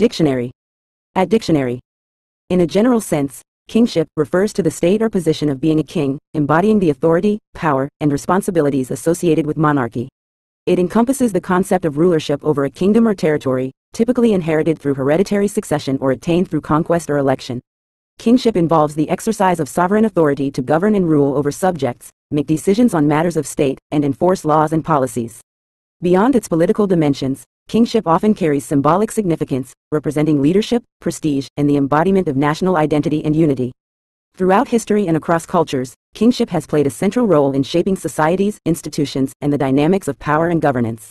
Dictionary. At dictionary. In a general sense, kingship refers to the state or position of being a king, embodying the authority, power, and responsibilities associated with monarchy. It encompasses the concept of rulership over a kingdom or territory, typically inherited through hereditary succession or attained through conquest or election. Kingship involves the exercise of sovereign authority to govern and rule over subjects, make decisions on matters of state, and enforce laws and policies. Beyond its political dimensions, kingship often carries symbolic significance, representing leadership, prestige, and the embodiment of national identity and unity. Throughout history and across cultures, kingship has played a central role in shaping societies, institutions, and the dynamics of power and governance.